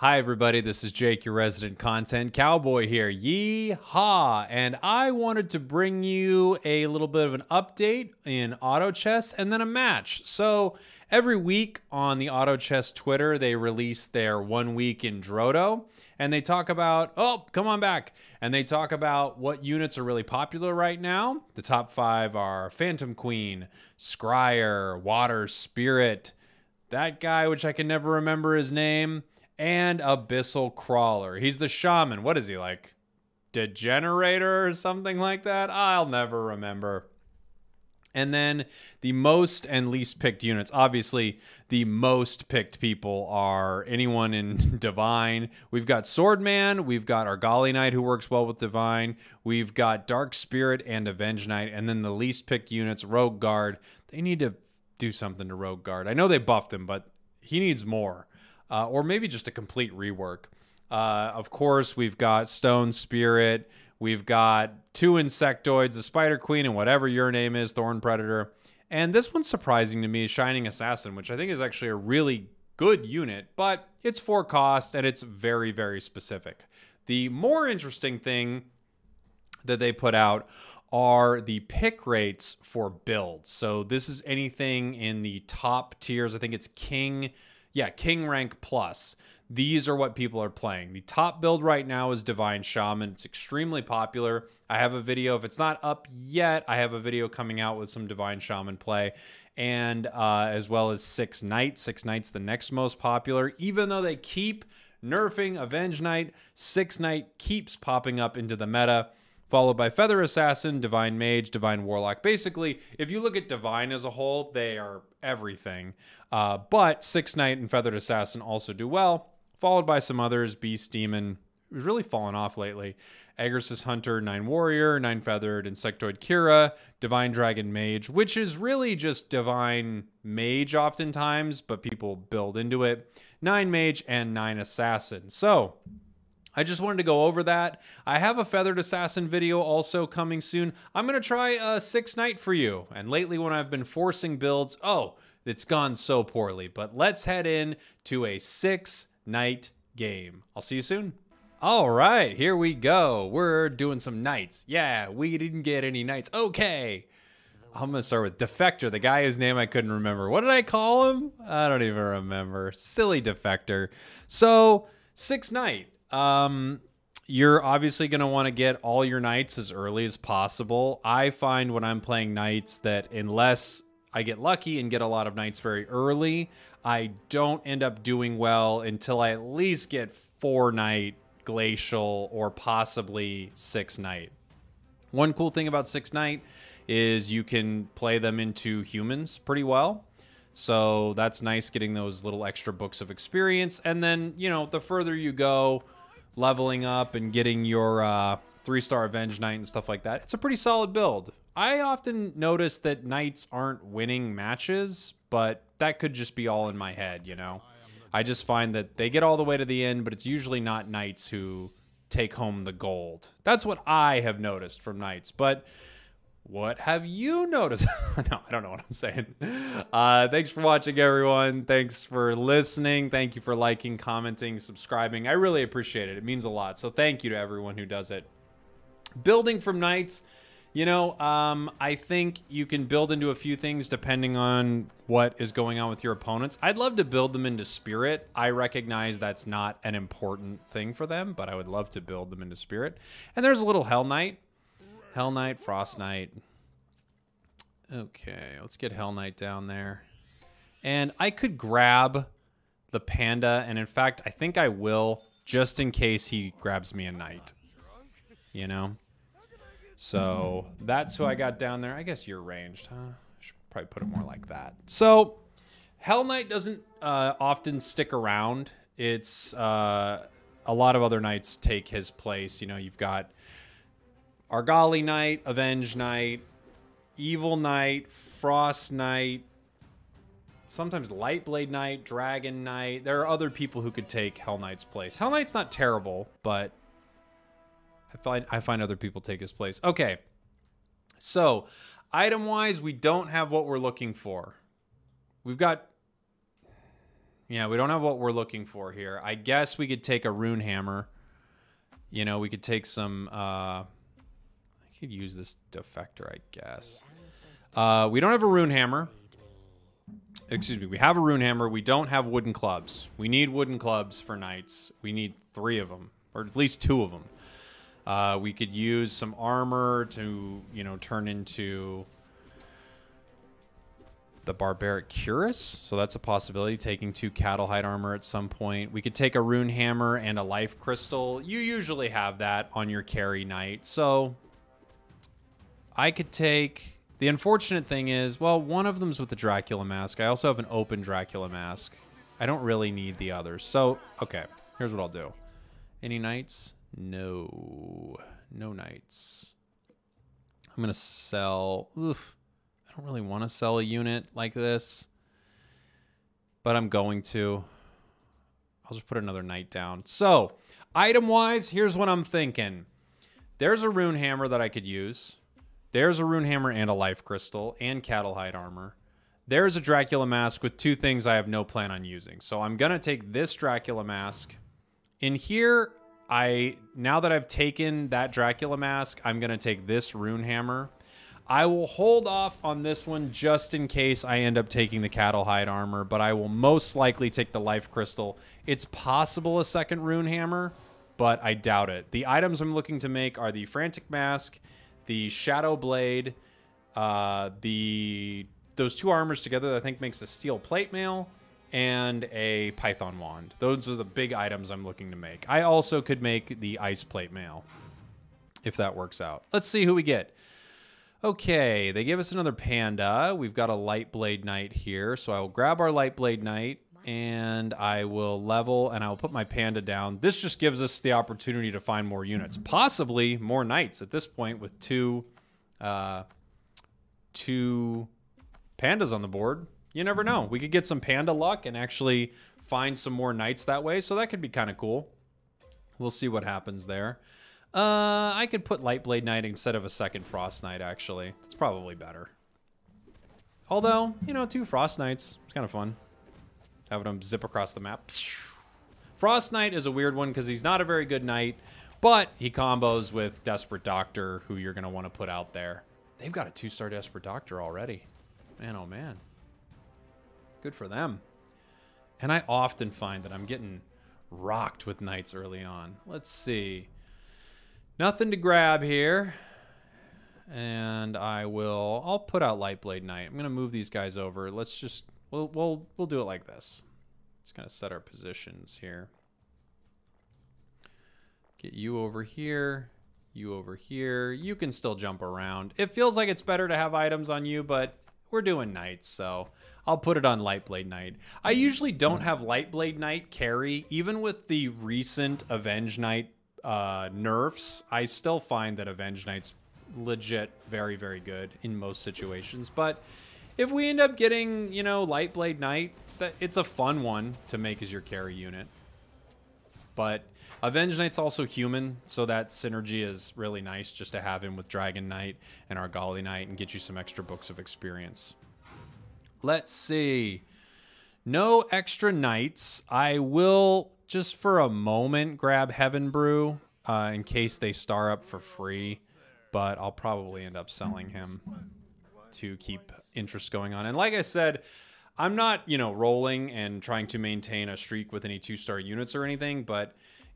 Hi, everybody. This is Jake, your resident content cowboy here. Yee-haw! And I wanted to bring you a little bit of an update in Auto Chess and then a match. So every week on the Auto Chess Twitter, they release their one week in Drodo and they talk about, oh, come on back. And they talk about what units are really popular right now. The top five are Phantom Queen, Scryer, Water Spirit, that guy, which I can never remember his name and Abyssal Crawler. He's the shaman. What is he like? Degenerator or something like that? I'll never remember. And then the most and least picked units. Obviously, the most picked people are anyone in Divine. We've got Swordman. We've got Argali Knight, who works well with Divine. We've got Dark Spirit and Avenge Knight. And then the least picked units, Rogue Guard. They need to do something to Rogue Guard. I know they buffed him, but he needs more uh, or maybe just a complete rework. Uh, of course, we've got Stone Spirit. We've got two Insectoids, the Spider Queen, and whatever your name is, Thorn Predator. And this one's surprising to me, Shining Assassin, which I think is actually a really good unit, but it's four costs and it's very, very specific. The more interesting thing that they put out are the pick rates for builds. So this is anything in the top tiers. I think it's King yeah, King Rank Plus. These are what people are playing. The top build right now is Divine Shaman. It's extremely popular. I have a video, if it's not up yet, I have a video coming out with some Divine Shaman play, and uh, as well as Six Knight. Six Knight's the next most popular, even though they keep nerfing Avenge Knight. Six Knight keeps popping up into the meta followed by Feather Assassin, Divine Mage, Divine Warlock. Basically, if you look at Divine as a whole, they are everything. Uh, but Six Knight and Feathered Assassin also do well, followed by some others, Beast Demon, who's really fallen off lately. Egersis Hunter, Nine Warrior, Nine Feathered, Insectoid Kira, Divine Dragon Mage, which is really just Divine Mage oftentimes, but people build into it. Nine Mage and Nine Assassin. So, I just wanted to go over that. I have a Feathered Assassin video also coming soon. I'm going to try a Six Knight for you. And lately when I've been forcing builds, oh, it's gone so poorly. But let's head in to a Six Knight game. I'll see you soon. All right, here we go. We're doing some knights. Yeah, we didn't get any knights. Okay. I'm going to start with Defector, the guy whose name I couldn't remember. What did I call him? I don't even remember. Silly Defector. So, Six Knight. Um, you're obviously going to want to get all your knights as early as possible. I find when I'm playing knights that unless I get lucky and get a lot of knights very early, I don't end up doing well until I at least get four knight glacial or possibly six knight. One cool thing about six knight is you can play them into humans pretty well. So that's nice getting those little extra books of experience. And then, you know, the further you go, leveling up and getting your uh, three star Avenge Knight and stuff like that. It's a pretty solid build. I often notice that Knights aren't winning matches, but that could just be all in my head, you know? I just find that they get all the way to the end, but it's usually not Knights who take home the gold. That's what I have noticed from Knights. But what have you noticed? no, I don't know what I'm saying. Uh, thanks for watching, everyone. Thanks for listening. Thank you for liking, commenting, subscribing. I really appreciate it. It means a lot. So thank you to everyone who does it. Building from Knights, you know, um, I think you can build into a few things depending on what is going on with your opponents. I'd love to build them into Spirit. I recognize that's not an important thing for them, but I would love to build them into Spirit. And there's a little Hell Knight. Hell Knight, Frost Knight. Okay, let's get Hell Knight down there. And I could grab the panda, and in fact, I think I will, just in case he grabs me a knight. You know? So that's who I got down there. I guess you're ranged, huh? Should probably put it more like that. So Hell Knight doesn't uh, often stick around. It's uh, a lot of other knights take his place. You know, you've got Argali Knight, Avenge Knight, Evil Knight, Frost Knight, sometimes Lightblade Knight, Dragon Knight. There are other people who could take Hell Knight's place. Hell Knight's not terrible, but I find I find other people take his place. Okay. So, item-wise, we don't have what we're looking for. We've got Yeah, we don't have what we're looking for here. I guess we could take a rune hammer. You know, we could take some. Uh, could use this defector, I guess. Uh, we don't have a rune hammer. Excuse me. We have a rune hammer. We don't have wooden clubs. We need wooden clubs for knights. We need three of them, or at least two of them. Uh, we could use some armor to, you know, turn into the barbaric cuirass. So that's a possibility. Taking two cattle hide armor at some point. We could take a rune hammer and a life crystal. You usually have that on your carry knight. So I could take. The unfortunate thing is, well, one of them's with the Dracula mask. I also have an open Dracula mask. I don't really need the others. So, okay, here's what I'll do. Any knights? No. No knights. I'm going to sell. Oof. I don't really want to sell a unit like this, but I'm going to. I'll just put another knight down. So, item wise, here's what I'm thinking. There's a rune hammer that I could use. There's a rune hammer and a life crystal and cattle hide armor. There's a Dracula mask with two things I have no plan on using. So I'm going to take this Dracula mask. In here, I now that I've taken that Dracula mask, I'm going to take this rune hammer. I will hold off on this one just in case I end up taking the cattle hide armor, but I will most likely take the life crystal. It's possible a second rune hammer, but I doubt it. The items I'm looking to make are the frantic mask the Shadow Blade, uh, the those two armors together, I think makes a steel plate mail and a python wand. Those are the big items I'm looking to make. I also could make the ice plate mail if that works out. Let's see who we get. Okay, they gave us another panda. We've got a light blade knight here, so I will grab our light blade knight and I will level and I will put my panda down. This just gives us the opportunity to find more units, possibly more knights at this point with two, uh, two pandas on the board. You never know. We could get some panda luck and actually find some more knights that way. So that could be kind of cool. We'll see what happens there. Uh, I could put Lightblade Knight instead of a second Frost Knight, actually. It's probably better. Although, you know, two Frost Knights. It's kind of fun having him zip across the map. Frost Knight is a weird one because he's not a very good knight, but he combos with Desperate Doctor, who you're going to want to put out there. They've got a two-star Desperate Doctor already. Man, oh man. Good for them. And I often find that I'm getting rocked with knights early on. Let's see. Nothing to grab here. And I will, I'll put out Lightblade Knight. I'm going to move these guys over. Let's just We'll we'll we'll do it like this. Let's kind of set our positions here. Get you over here, you over here. You can still jump around. It feels like it's better to have items on you, but we're doing knights, so I'll put it on Lightblade Knight. I usually don't have Lightblade Knight carry, even with the recent Avenge Knight uh, nerfs. I still find that Avenge Knight's legit very, very good in most situations, but if we end up getting, you know, Lightblade Knight, that it's a fun one to make as your carry unit. But Avenge Knight's also human, so that synergy is really nice just to have him with Dragon Knight and Argali Knight and get you some extra books of experience. Let's see. No extra knights. I will, just for a moment, grab Heaven Brew uh, in case they star up for free, but I'll probably end up selling him to keep interest going on. And like I said, I'm not, you know, rolling and trying to maintain a streak with any two star units or anything, but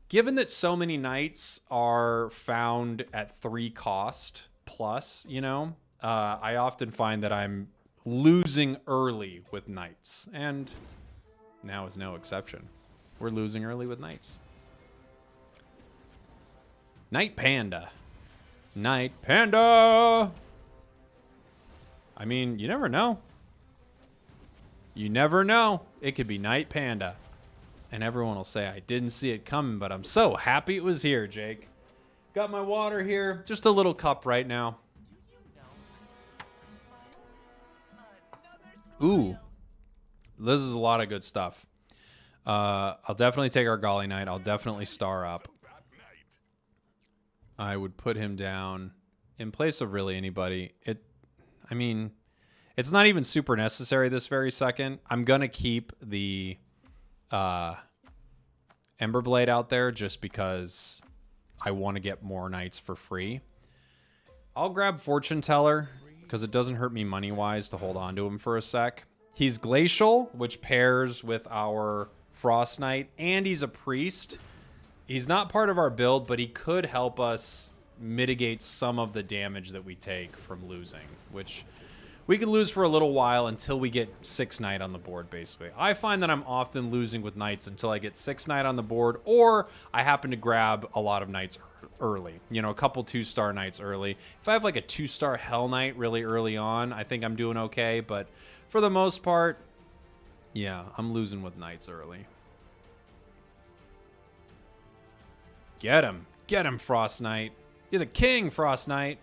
given that so many knights are found at three cost plus, you know, uh, I often find that I'm losing early with knights. And now is no exception. We're losing early with knights. Knight Panda. Knight Panda! I mean, you never know. You never know. It could be Knight Panda. And everyone will say, I didn't see it coming, but I'm so happy it was here, Jake. Got my water here. Just a little cup right now. Ooh. This is a lot of good stuff. Uh, I'll definitely take Argali Knight. I'll definitely star up. I would put him down in place of really anybody. It I mean, it's not even super necessary this very second. I'm going to keep the uh, Emberblade out there just because I want to get more knights for free. I'll grab Fortune Teller because it doesn't hurt me money wise to hold on to him for a sec. He's Glacial, which pairs with our Frost Knight, and he's a priest. He's not part of our build, but he could help us mitigate some of the damage that we take from losing, which we could lose for a little while until we get six knight on the board, basically. I find that I'm often losing with knights until I get six knight on the board, or I happen to grab a lot of knights early. You know, a couple two-star knights early. If I have like a two-star Hell Knight really early on, I think I'm doing okay, but for the most part, yeah, I'm losing with knights early. Get him. Get him, Frost Knight. You're the king, Frost Knight.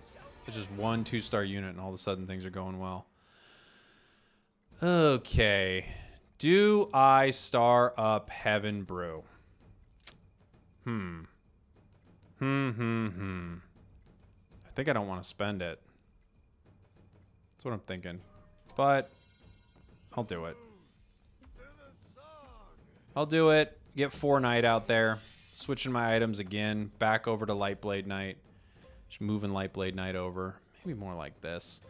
It's just one two-star unit, and all of a sudden things are going well. Okay. Do I star up Heaven Brew? Hmm. Hmm, hmm, hmm. I think I don't want to spend it. That's what I'm thinking. But I'll do it. I'll do it. Get four Knight out there. Switching my items again. Back over to Lightblade Knight. Just moving Lightblade Knight over. Maybe more like this.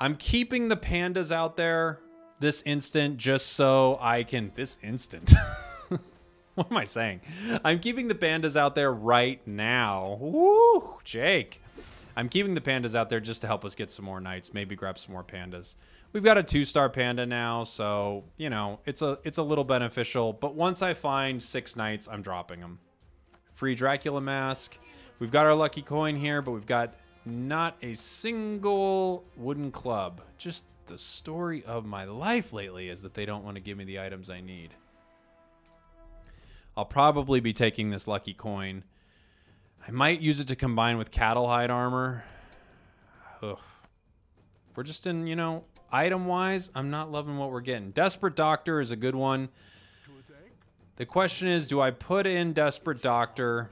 I'm keeping the pandas out there this instant just so I can... This instant? what am I saying? I'm keeping the pandas out there right now. Woo! Jake. I'm keeping the pandas out there just to help us get some more knights. Maybe grab some more pandas. We've got a two-star panda now, so, you know, it's a, it's a little beneficial. But once I find six knights, I'm dropping them. Free Dracula mask. We've got our lucky coin here, but we've got not a single wooden club. Just the story of my life lately is that they don't want to give me the items I need. I'll probably be taking this lucky coin. I might use it to combine with cattle hide armor. Ugh. We're just in, you know, item-wise, I'm not loving what we're getting. Desperate Doctor is a good one. The question is, do I put in Desperate Doctor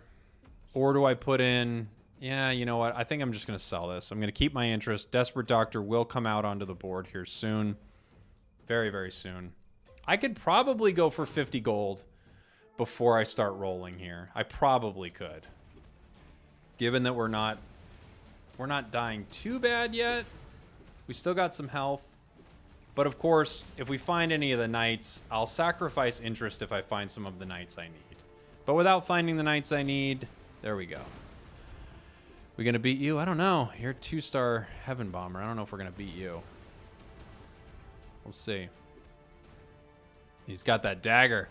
or do I put in, yeah, you know what? I think I'm just going to sell this. I'm going to keep my interest. Desperate Doctor will come out onto the board here soon. Very, very soon. I could probably go for 50 gold before I start rolling here. I probably could. Given that we're not we're not dying too bad yet. We still got some health. But of course, if we find any of the knights, I'll sacrifice interest if I find some of the knights I need. But without finding the knights I need, there we go. We gonna beat you? I don't know. You're a two-star Heaven Bomber. I don't know if we're gonna beat you. Let's see. He's got that dagger.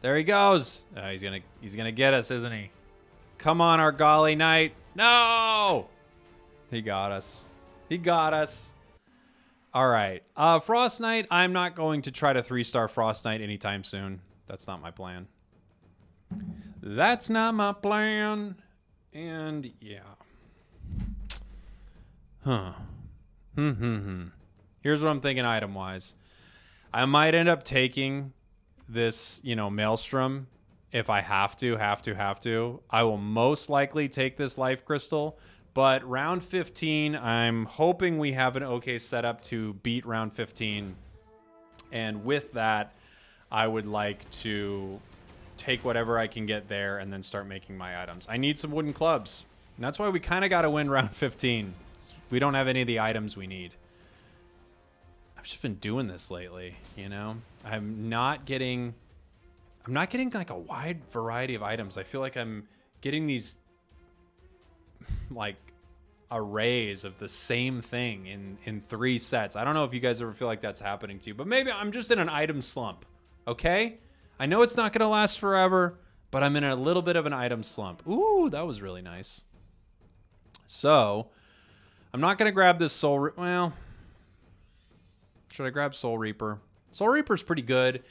There he goes. Uh, he's gonna he's gonna get us, isn't he? Come on, Argali Knight. No! He got us. He got us. All right. Uh, Frost Knight, I'm not going to try to three-star Frost Knight anytime soon. That's not my plan. That's not my plan. And yeah. Huh. Hmm, hmm, hmm. Here's what I'm thinking item wise. I might end up taking this, you know, Maelstrom if I have to, have to, have to. I will most likely take this Life Crystal. But round 15, I'm hoping we have an okay setup to beat round 15. And with that, I would like to take whatever I can get there and then start making my items. I need some wooden clubs. And that's why we kind of got to win round 15. We don't have any of the items we need. I've just been doing this lately, you know? I'm not getting... I'm not getting like a wide variety of items. I feel like I'm getting these like arrays of the same thing in in three sets. I don't know if you guys ever feel like that's happening to you, but maybe I'm just in an item slump. Okay? I know it's not going to last forever, but I'm in a little bit of an item slump. Ooh, that was really nice. So, I'm not going to grab this Soul... Re well, should I grab Soul Reaper? Soul Reaper's pretty good.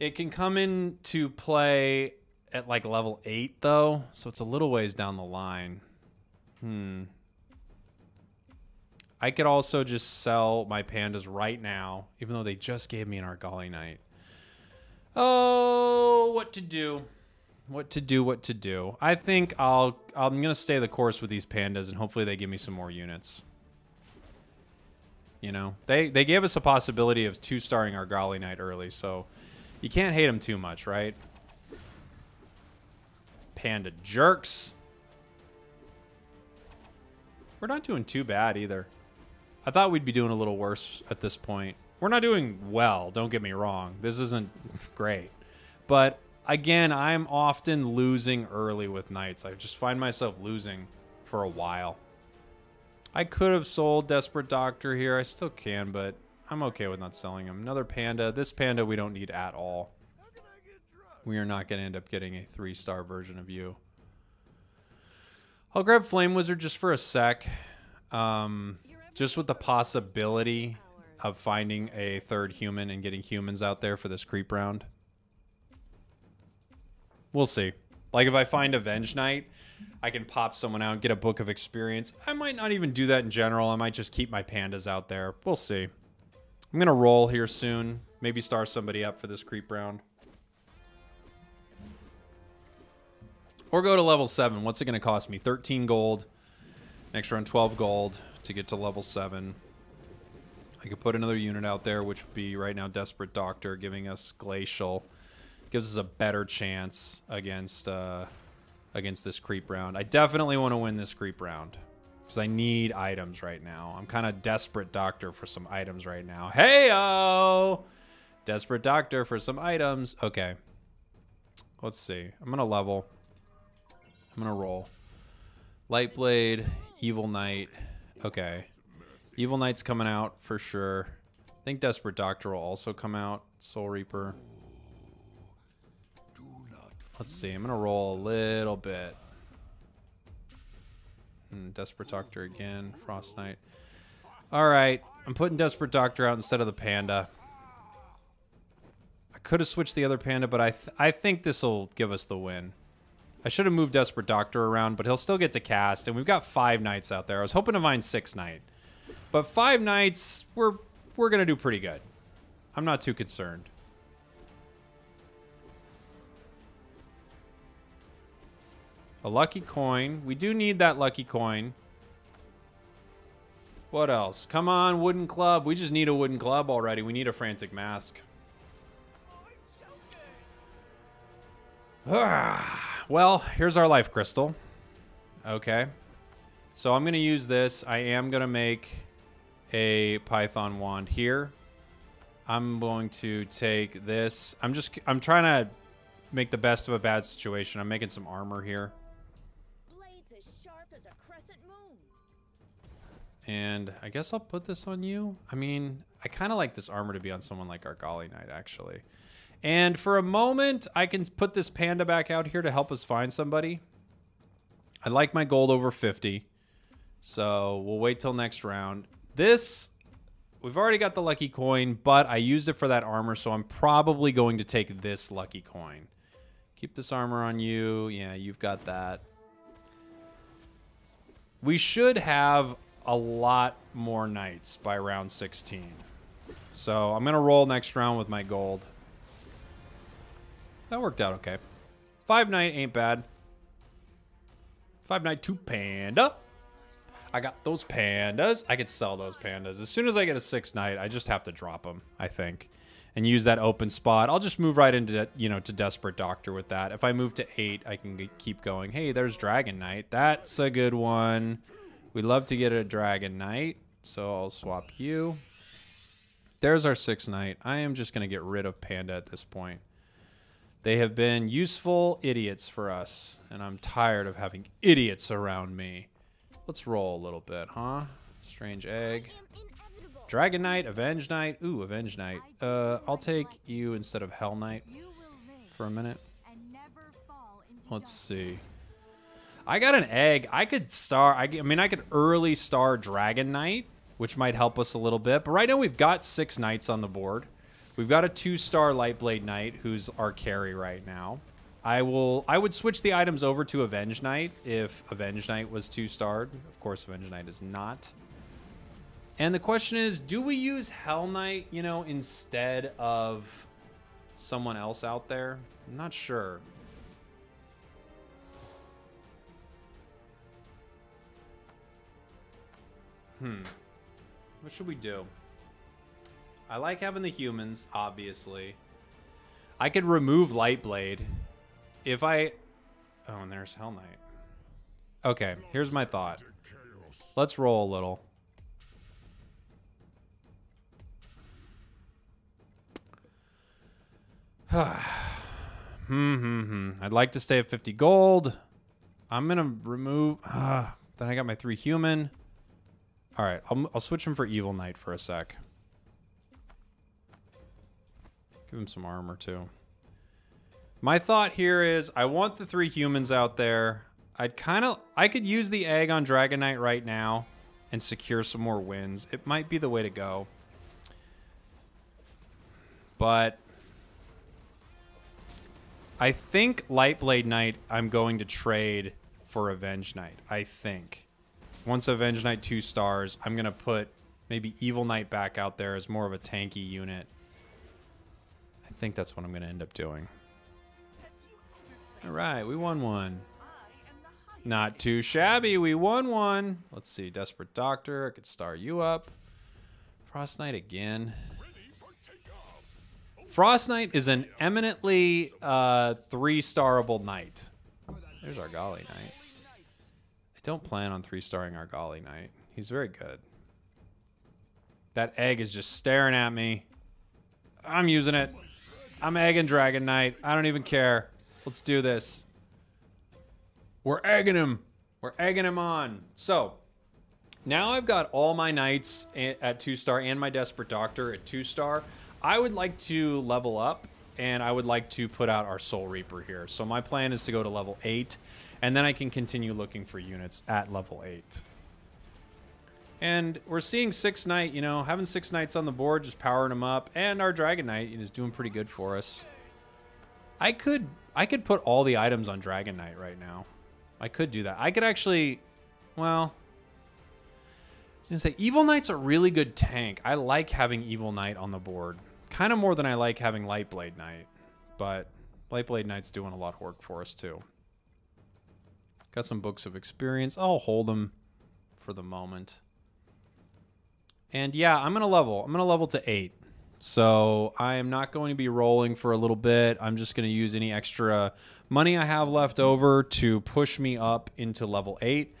It can come into play at like level 8, though, so it's a little ways down the line. Hmm. I could also just sell my pandas right now, even though they just gave me an Argali Knight. Oh, what to do? What to do? What to do? I think I'll I'm gonna stay the course with these pandas, and hopefully they give me some more units. You know, they they gave us a possibility of two starring Argali Knight early, so you can't hate them too much, right? Panda jerks. We're not doing too bad either. I thought we'd be doing a little worse at this point. We're not doing well, don't get me wrong. This isn't great. But again, I'm often losing early with knights. I just find myself losing for a while. I could have sold Desperate Doctor here. I still can, but I'm okay with not selling him. Another panda. This panda we don't need at all. We are not going to end up getting a three-star version of you. I'll grab Flame Wizard just for a sec. Um, just with the possibility of finding a third human and getting humans out there for this creep round. We'll see. Like if I find Avenge Knight, I can pop someone out and get a book of experience. I might not even do that in general. I might just keep my pandas out there. We'll see. I'm going to roll here soon. Maybe star somebody up for this creep round. Or go to level 7. What's it going to cost me? 13 gold. Next round 12 gold to get to level 7. I could put another unit out there, which would be right now Desperate Doctor, giving us Glacial gives us a better chance against uh, against this creep round. I definitely want to win this creep round because I need items right now. I'm kind of desperate doctor for some items right now. Hey oh, desperate doctor for some items. Okay, let's see. I'm gonna level. I'm gonna roll. Light blade, evil knight. Okay, evil knight's coming out for sure. I think desperate doctor will also come out. Soul reaper. Let's see. I'm going to roll a little bit. Hmm, Desperate Doctor again. Frost Knight. All right. I'm putting Desperate Doctor out instead of the Panda. I could have switched the other Panda, but I, th I think this will give us the win. I should have moved Desperate Doctor around, but he'll still get to cast. And we've got five Knights out there. I was hoping to find six Knight. But five knights, we're, we're to do pretty good. I'm not too concerned. A lucky coin. We do need that lucky coin. What else? Come on, wooden club. We just need a wooden club already. We need a frantic mask. Ah, well, here's our life crystal. Okay. So I'm going to use this. I am going to make a python wand here. I'm going to take this. I'm just, I'm trying to make the best of a bad situation. I'm making some armor here. And I guess I'll put this on you. I mean, I kind of like this armor to be on someone like Argali Knight, actually. And for a moment, I can put this panda back out here to help us find somebody. I like my gold over 50. So we'll wait till next round. This, we've already got the lucky coin, but I used it for that armor, so I'm probably going to take this lucky coin. Keep this armor on you. Yeah, you've got that. We should have a lot more knights by round 16. So I'm going to roll next round with my gold. That worked out okay. Five knight ain't bad. Five knight two panda. I got those pandas. I could sell those pandas. As soon as I get a six knight, I just have to drop them, I think. And use that open spot. I'll just move right into, you know, to Desperate Doctor with that. If I move to eight, I can keep going. Hey, there's Dragon Knight. That's a good one. We'd love to get a Dragon Knight, so I'll swap you. There's our six Knight. I am just going to get rid of Panda at this point. They have been useful idiots for us, and I'm tired of having idiots around me. Let's roll a little bit, huh? Strange Egg. Dragon Knight, Avenge Knight. Ooh, Avenge Knight. Uh, I'll take you instead of Hell Knight for a minute. Let's see. I got an egg. I could star. I, I mean, I could early star Dragon Knight, which might help us a little bit. But right now we've got six knights on the board. We've got a two-star Lightblade Knight, who's our carry right now. I will. I would switch the items over to Avenge Knight if Avenge Knight was two-starred. Of course, Avenge Knight is not. And the question is, do we use Hell Knight, you know, instead of someone else out there? I'm not sure. Hmm. What should we do? I like having the humans, obviously. I could remove Lightblade. If I... Oh, and there's Hell Knight. Okay, here's my thought. Let's roll a little. hmm, hmm, hmm. I'd like to stay at 50 gold. I'm going to remove... Uh, then I got my three human. All right, I'll, I'll switch him for Evil Knight for a sec. Give him some armor, too. My thought here is I want the three humans out there. I'd kind of... I could use the egg on Dragon Knight right now and secure some more wins. It might be the way to go. But I think Lightblade Knight I'm going to trade for Avenge Knight. I think. Once Avenge Knight two stars, I'm going to put maybe Evil Knight back out there as more of a tanky unit. I think that's what I'm going to end up doing. All right, we won one. Not too shabby. We won one. Let's see. Desperate Doctor. I could star you up. Frost Knight again. Frost Knight is an eminently uh, three-starable knight. There's Argali Knight. I don't plan on three-starring Argali Knight. He's very good. That egg is just staring at me. I'm using it. I'm Egg and Dragon Knight. I don't even care. Let's do this. We're egging him. We're egging him on. So, now I've got all my knights at two star and my Desperate Doctor at two star. I would like to level up and I would like to put out our Soul Reaper here. So my plan is to go to level 8 and then I can continue looking for units at level 8. And we're seeing 6 Knight, you know, having 6 Knights on the board, just powering them up. And our Dragon Knight is doing pretty good for us. I could I could put all the items on Dragon Knight right now. I could do that. I could actually, well, I was to say, Evil Knight's a really good tank. I like having Evil Knight on the board. Kind of more than I like having Lightblade Knight. But Lightblade Knight's doing a lot of work for us, too. Got some books of experience. I'll hold them for the moment. And yeah, I'm to level. I'm to level to 8. So I am not going to be rolling for a little bit. I'm just going to use any extra money I have left over to push me up into level 8.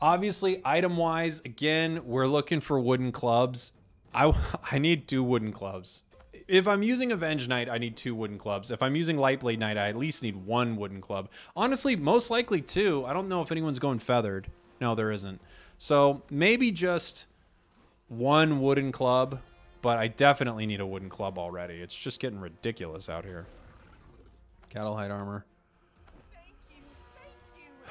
Obviously, item-wise, again, we're looking for wooden clubs. I, I need two wooden clubs. If I'm using Avenge Knight, I need two wooden clubs. If I'm using Lightblade Knight, I at least need one wooden club. Honestly, most likely two. I don't know if anyone's going feathered. No, there isn't. So maybe just one wooden club, but I definitely need a wooden club already. It's just getting ridiculous out here. Cattle hide armor.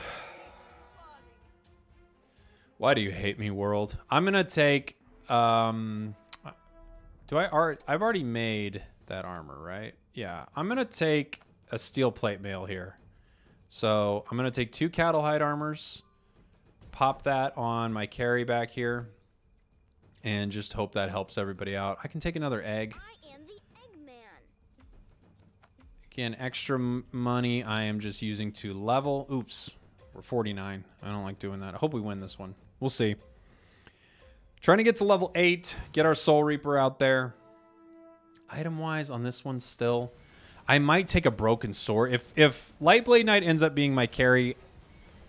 Why do you hate me, world? I'm gonna take. Um, do I art? I've already made that armor, right? Yeah, I'm gonna take a steel plate mail here. So I'm gonna take two cattle hide armors, pop that on my carry back here, and just hope that helps everybody out. I can take another egg. Again, extra money I am just using to level. Oops, we're 49. I don't like doing that. I hope we win this one. We'll see. Trying to get to level 8, get our Soul Reaper out there. Item-wise on this one still, I might take a Broken Sword. If, if Lightblade Knight ends up being my carry,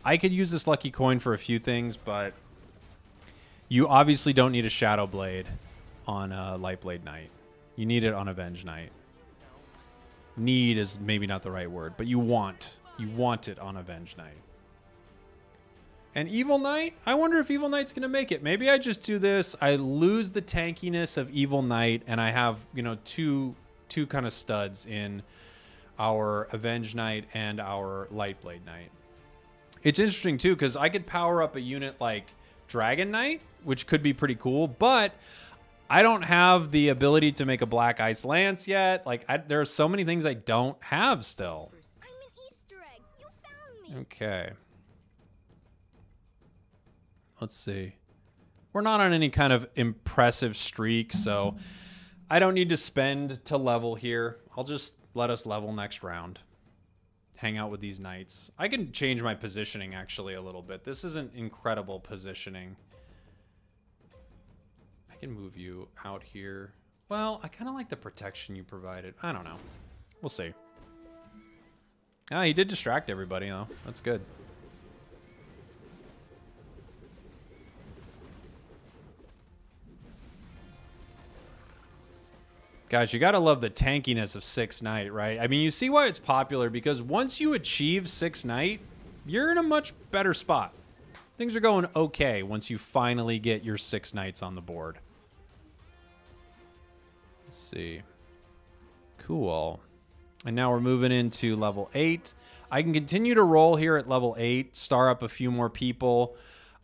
I could use this lucky coin for a few things, but you obviously don't need a Shadow Blade on uh, Lightblade Knight. You need it on Avenge Knight. Need is maybe not the right word, but you want. You want it on Avenge Knight. And Evil Knight, I wonder if Evil Knight's going to make it. Maybe I just do this. I lose the tankiness of Evil Knight, and I have, you know, two two kind of studs in our Avenge Knight and our Lightblade Knight. It's interesting, too, because I could power up a unit like Dragon Knight, which could be pretty cool, but I don't have the ability to make a Black Ice Lance yet. Like, I, there are so many things I don't have still. Okay. Let's see. We're not on any kind of impressive streak, so I don't need to spend to level here. I'll just let us level next round. Hang out with these knights. I can change my positioning actually a little bit. This isn't incredible positioning. I can move you out here. Well, I kind of like the protection you provided. I don't know. We'll see. Ah, he did distract everybody, though. That's good. Guys, you gotta love the tankiness of Six Knight, right? I mean, you see why it's popular because once you achieve Six Knight, you're in a much better spot. Things are going okay once you finally get your Six Knights on the board. Let's see. Cool. And now we're moving into level 8. I can continue to roll here at level 8, star up a few more people.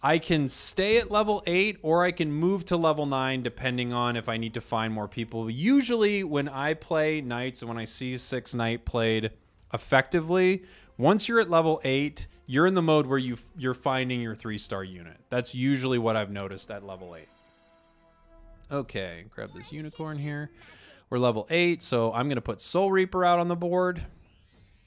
I can stay at level 8 or I can move to level 9 depending on if I need to find more people. Usually when I play Knights and when I see 6 Knight played effectively, once you're at level 8, you're in the mode where you you're finding your 3-star unit. That's usually what I've noticed at level 8. Okay, grab this unicorn here. We're level 8, so I'm to put Soul Reaper out on the board.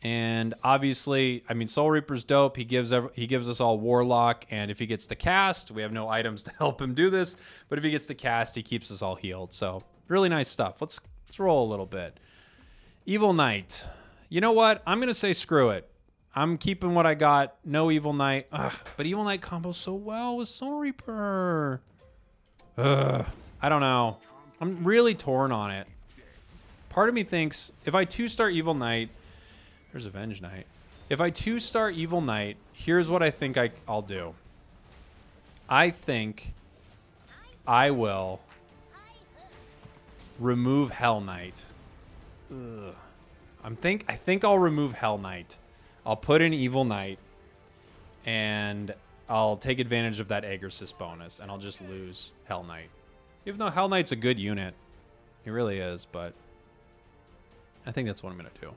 And obviously, I mean, Soul Reaper's dope. He gives every, he gives us all Warlock, and if he gets the cast, we have no items to help him do this. But if he gets the cast, he keeps us all healed. So really nice stuff. Let's let's roll a little bit. Evil Knight. You know what? I'm gonna say screw it. I'm keeping what I got. No Evil Knight. Ugh, but Evil Knight combos so well with Soul Reaper. Ugh, I don't know. I'm really torn on it. Part of me thinks if I two-star Evil Knight there's Avenge Knight. If I two-star Evil Knight, here's what I think I, I'll do. I think I will remove Hell Knight. Ugh. I'm think I think I'll remove Hell Knight. I'll put in Evil Knight, and I'll take advantage of that Egersis bonus, and I'll just lose Hell Knight. Even though Hell Knight's a good unit, he really is, but I think that's what I'm gonna do.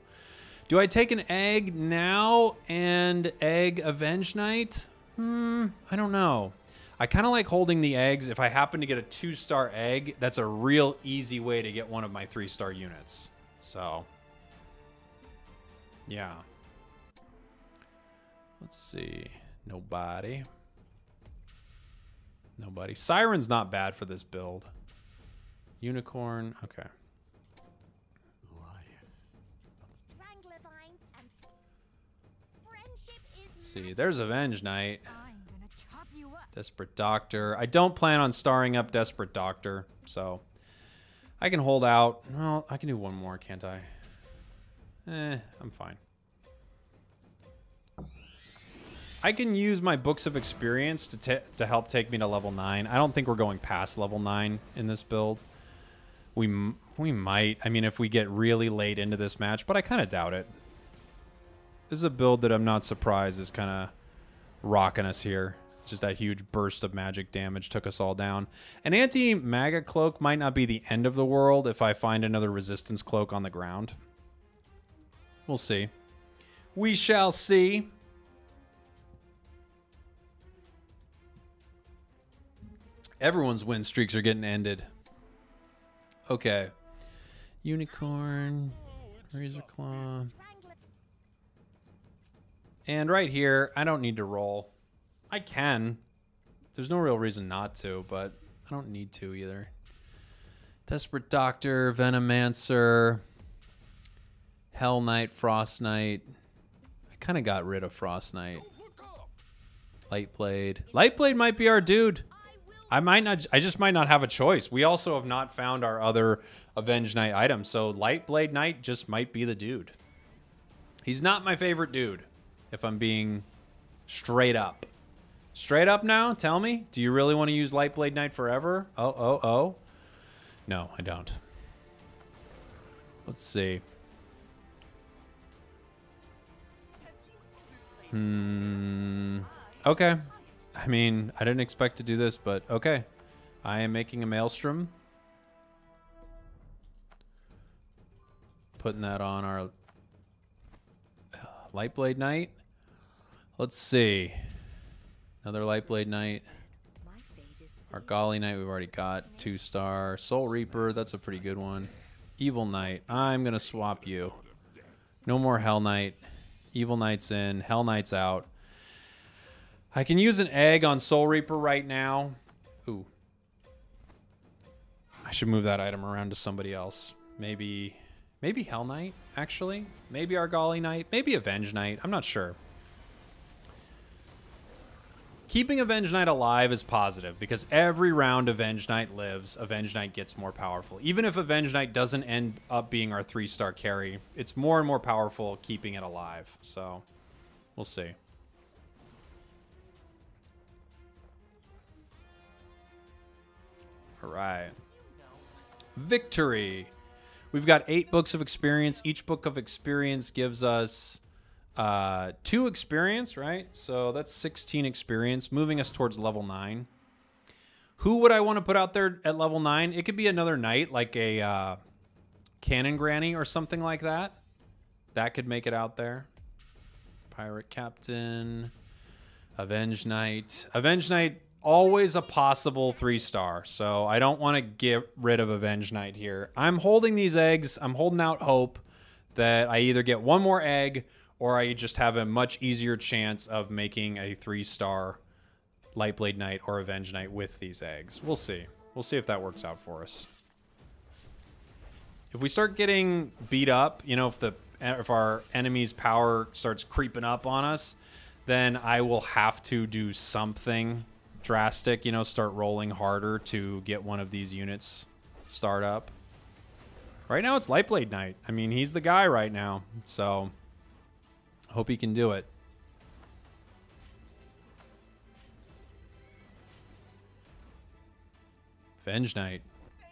Do I take an egg now and egg Avenge Knight? Hmm, I don't know. I kind of like holding the eggs. If I happen to get a two-star egg, that's a real easy way to get one of my three-star units. So, yeah. Let's see. Nobody. Nobody. Siren's not bad for this build. Unicorn. Okay. See. There's Avenge Knight. Desperate Doctor. I don't plan on starring up Desperate Doctor, so I can hold out. Well, I can do one more, can't I? Eh, I'm fine. I can use my books of experience to to help take me to level 9. I don't think we're going past level 9 in this build. We we might. I mean, if we get really late into this match, but I kind of doubt it. This is a build that I'm not surprised is kind of rocking us here. Just that huge burst of magic damage took us all down. An anti-magic cloak might not be the end of the world if I find another resistance cloak on the ground. We'll see. We shall see. Everyone's win streaks are getting ended. Okay. Unicorn, Razor Claw. And right here, I don't need to roll. I can. There's no real reason not to, but I don't need to either. Desperate Doctor, Venomancer, Hell Knight, Frost Knight. I kind of got rid of Frost Knight. Lightblade. Lightblade might be our dude. I might not. I just might not have a choice. We also have not found our other Avenge Knight item, so Lightblade Knight just might be the dude. He's not my favorite dude if I'm being straight up. Straight up now, tell me, do you really want to use Lightblade Knight forever? Oh, oh, oh. No, I don't. Let's see. Hmm. Okay. I mean, I didn't expect to do this, but okay. I am making a Maelstrom. Putting that on our uh, Lightblade Knight. Let's see. Another Lightblade Knight. Argali Knight we've already got. Two star. Soul Reaper, that's a pretty good one. Evil Knight. I'm going to swap you. No more Hell Knight. Evil Knight's in. Hell Knight's out. I can use an egg on Soul Reaper right now. Ooh. I should move that item around to somebody else. Maybe, maybe Hell Knight, actually. Maybe Argali Knight. Maybe Avenge Knight. I'm not sure. Keeping Avenge Knight alive is positive because every round Avenge Knight lives, Avenge Knight gets more powerful. Even if Avenge Knight doesn't end up being our three star carry, it's more and more powerful keeping it alive. So we'll see. All right. Victory. We've got eight books of experience. Each book of experience gives us uh, two experience, right? So that's 16 experience, moving us towards level nine. Who would I want to put out there at level nine? It could be another knight, like a uh, Cannon Granny or something like that. That could make it out there. Pirate Captain, Avenge Knight. Avenge Knight, always a possible three star. So I don't want to get rid of Avenge Knight here. I'm holding these eggs. I'm holding out hope that I either get one more egg or I just have a much easier chance of making a three star Lightblade Knight or Avenge Knight with these eggs. We'll see. We'll see if that works out for us. If we start getting beat up, you know, if the if our enemy's power starts creeping up on us, then I will have to do something drastic, you know, start rolling harder to get one of these units start up. Right now it's Lightblade Knight. I mean, he's the guy right now. So Hope he can do it. Avenge Knight,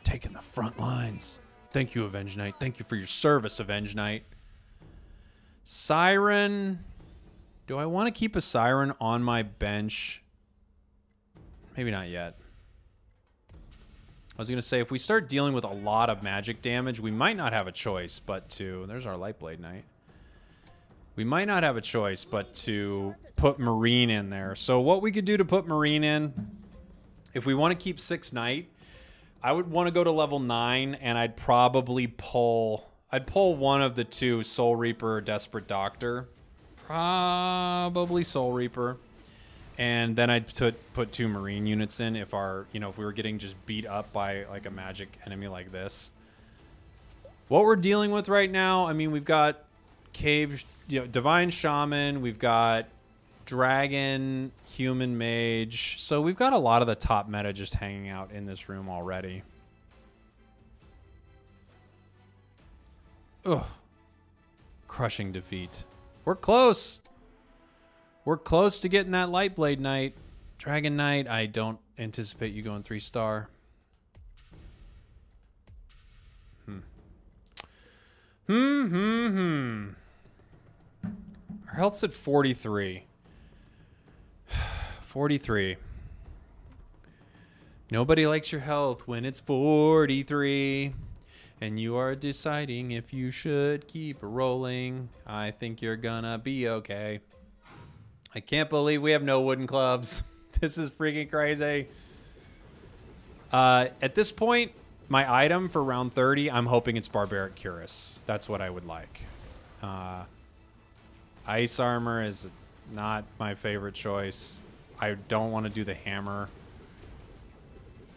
taking the front lines. Thank you, Avenge Knight. Thank you for your service, Avenge Knight. Siren. Do I want to keep a Siren on my bench? Maybe not yet. I was going to say, if we start dealing with a lot of magic damage, we might not have a choice but to... There's our Lightblade Knight we might not have a choice but to put Marine in there. So what we could do to put Marine in, if we want to keep six Knight, I would want to go to level nine, and I'd probably pull. I'd pull one of the two, Soul Reaper or Desperate Doctor. Probably Soul Reaper. And then I'd put put two Marine units in if our you know if we were getting just beat up by like a magic enemy like this. What we're dealing with right now, I mean, we've got cave, you know, divine shaman. We've got dragon, human mage. So we've got a lot of the top meta just hanging out in this room already. Ugh. Crushing defeat. We're close. We're close to getting that Lightblade Knight. Dragon Knight, I don't anticipate you going three star. Hmm. Hmm, hmm, hmm. Our health's at 43. 43. Nobody likes your health when it's 43. And you are deciding if you should keep rolling. I think you're gonna be okay. I can't believe we have no wooden clubs. This is freaking crazy. Uh, at this point, my item for round 30, I'm hoping it's Barbaric Cuirass. That's what I would like. Uh, Ice armor is not my favorite choice. I don't want to do the hammer.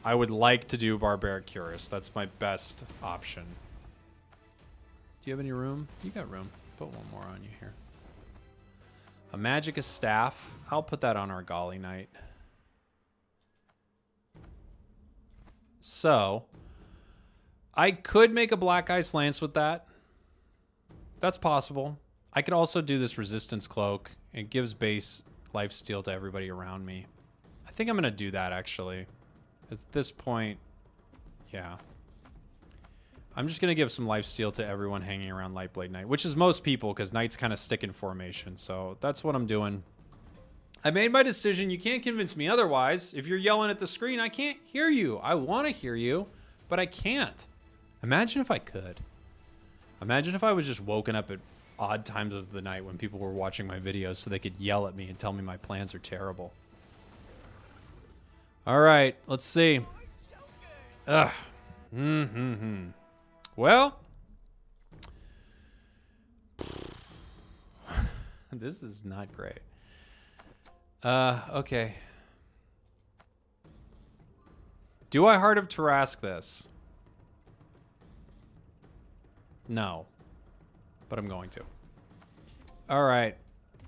I would like to do Barbaric Cuirass. That's my best option. Do you have any room? You got room. Put one more on you here. A Magicka Staff. I'll put that on our Argali Knight. So, I could make a Black Ice Lance with that. That's possible. I could also do this resistance cloak. It gives base life steal to everybody around me. I think I'm going to do that, actually. At this point, yeah. I'm just going to give some life steal to everyone hanging around Lightblade Knight, which is most people, because Knights kind of stick in formation. So that's what I'm doing. I made my decision. You can't convince me otherwise. If you're yelling at the screen, I can't hear you. I want to hear you, but I can't. Imagine if I could. Imagine if I was just woken up at odd times of the night when people were watching my videos so they could yell at me and tell me my plans are terrible. All right, let's see. Ugh. Mm-hmm. Well, this is not great. Uh, okay. Do I Heart of Tarrasque this? No. But I'm going to. All right.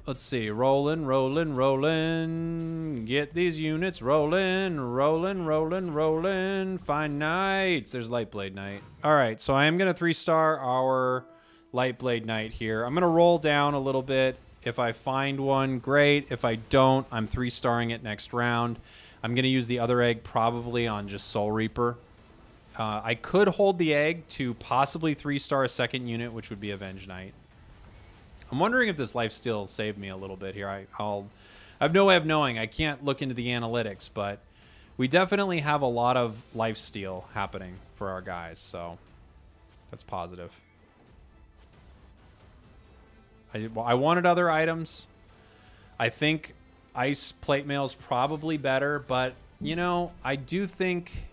Let's see. Rolling, rolling, rolling. Get these units rolling, rolling, rolling, rolling. Find knights. There's Lightblade Knight. All right, so I am going to three star our Lightblade Knight here. I'm going to roll down a little bit. If I find one, great. If I don't, I'm three starring it next round. I'm going to use the other egg probably on just Soul Reaper. Uh, I could hold the egg to possibly three star a second unit, which would be Avenge Knight. I'm wondering if this life steal saved me a little bit here. I, I'll, I have no way of knowing. I can't look into the analytics, but we definitely have a lot of life steal happening for our guys, so that's positive. I, I wanted other items. I think ice plate mail is probably better, but you know, I do think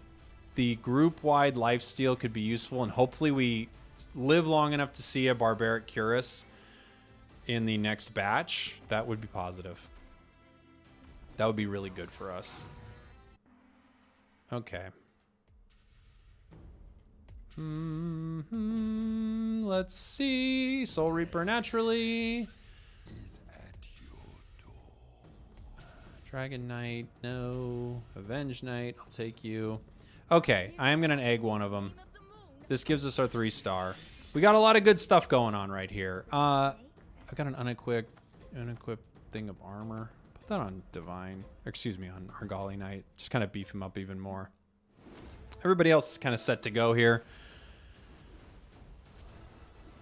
the group wide life steal could be useful, and hopefully we live long enough to see a barbaric cuirass in the next batch, that would be positive. That would be really good for us. Okay. Mm -hmm. Let's see. Soul Reaper naturally. Dragon Knight, no. Avenge Knight, I'll take you. Okay, I am going to egg one of them. This gives us our three star. We got a lot of good stuff going on right here. Uh, I've got an unequipped, unequipped thing of armor. Put that on Divine. Or excuse me, on Argali Knight. Just kind of beef him up even more. Everybody else is kind of set to go here.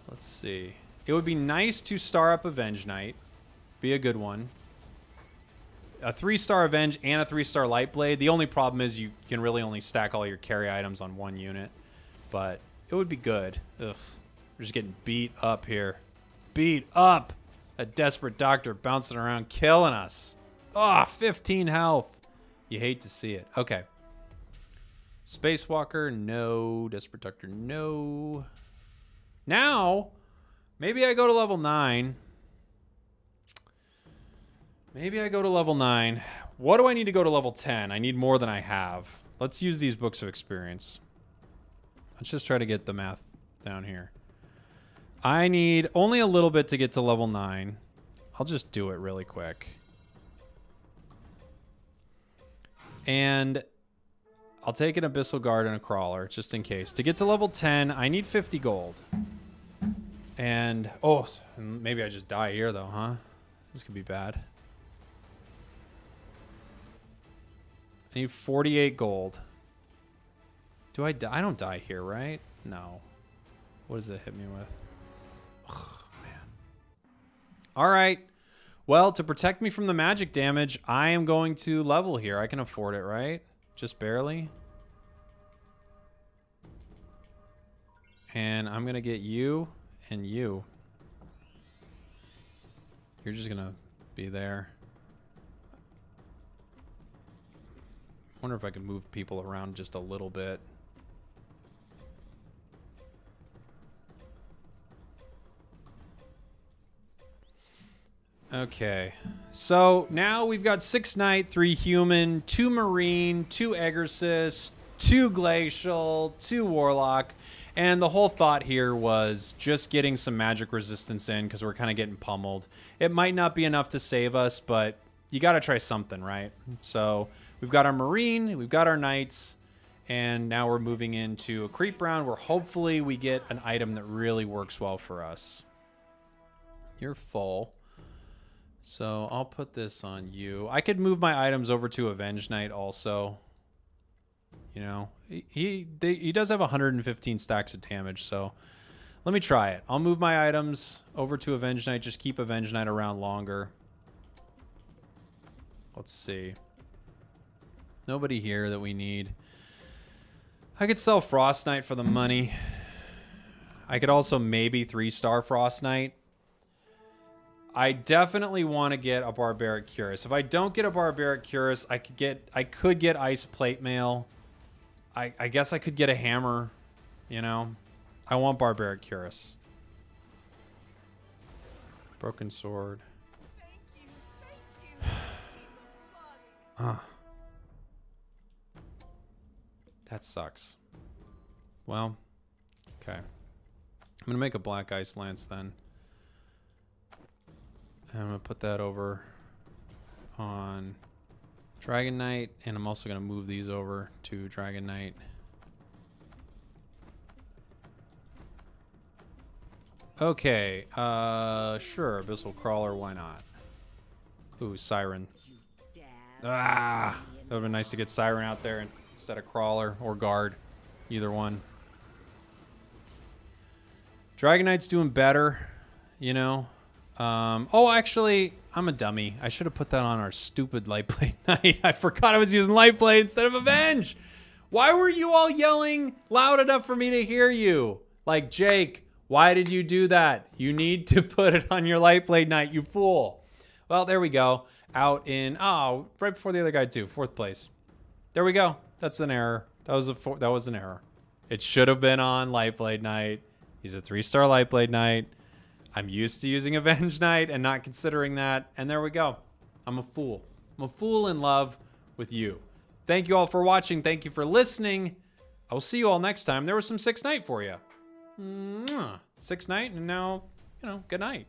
Let's see. It would be nice to star up Avenge Knight. Be a good one. A three-star Avenge and a three-star Lightblade. The only problem is you can really only stack all your carry items on one unit. But it would be good. Ugh. We're just getting beat up here beat up. A desperate doctor bouncing around, killing us. Ah, oh, 15 health. You hate to see it. Okay. Spacewalker, no. Desperate Doctor, no. Now, maybe I go to level 9. Maybe I go to level 9. What do I need to go to level 10? I need more than I have. Let's use these books of experience. Let's just try to get the math down here. I need only a little bit to get to level 9. I'll just do it really quick. And I'll take an Abyssal Guard and a Crawler, just in case. To get to level 10, I need 50 gold. And, oh, maybe I just die here, though, huh? This could be bad. I need 48 gold. Do I die? I don't die here, right? No. What does it hit me with? Man. All right. Well, to protect me from the magic damage, I am going to level here. I can afford it, right? Just barely. And I'm going to get you and you. You're just going to be there. Wonder if I can move people around just a little bit. Okay. So now we've got six knight, three human, two marine, two Egersis, two glacial, two warlock. And the whole thought here was just getting some magic resistance in because we're kind of getting pummeled. It might not be enough to save us, but you got to try something, right? So we've got our marine, we've got our knights, and now we're moving into a creep round where hopefully we get an item that really works well for us. You're full. So I'll put this on you. I could move my items over to Avenge Knight also. You know, he he, they, he does have 115 stacks of damage, so let me try it. I'll move my items over to Avenge Knight. Just keep Avenge Knight around longer. Let's see. Nobody here that we need. I could sell Frost Knight for the money. I could also maybe three-star Frost Knight. I definitely want to get a barbaric cuirass. If I don't get a barbaric cuirass, I could get I could get ice plate mail. I I guess I could get a hammer, you know. I want barbaric cuirass. Broken sword. Ah. That sucks. Well, okay. I'm gonna make a black ice lance then. And I'm gonna put that over on Dragon Knight, and I'm also gonna move these over to Dragon Knight. Okay, uh, sure, Abyssal Crawler, why not? Ooh, Siren. Ah, that would've been nice to get Siren out there instead of Crawler or Guard, either one. Dragon Knight's doing better, you know. Um, oh, actually, I'm a dummy. I should have put that on our stupid Lightblade Knight. I forgot I was using Lightblade instead of Avenge. Why were you all yelling loud enough for me to hear you? Like, Jake, why did you do that? You need to put it on your Lightblade Knight, you fool. Well, there we go. Out in, oh, right before the other guy too, fourth place. There we go. That's an error. That was a that was an error. It should have been on Lightblade Knight. He's a three-star Lightblade Knight. I'm used to using Avenge Knight and not considering that. And there we go. I'm a fool. I'm a fool in love with you. Thank you all for watching. Thank you for listening. I will see you all next time. There was some Six Knight for you. Six Knight, and now, you know, good night.